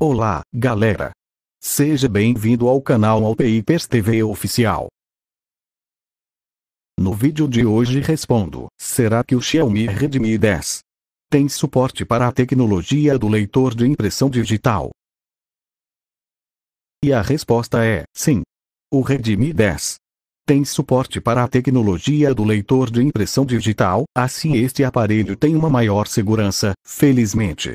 Olá, galera! Seja bem-vindo ao canal Alpeipers TV Oficial. No vídeo de hoje respondo: será que o Xiaomi Redmi 10 tem suporte para a tecnologia do leitor de impressão digital? E a resposta é: sim. O Redmi 10 tem suporte para a tecnologia do leitor de impressão digital, assim este aparelho tem uma maior segurança, felizmente.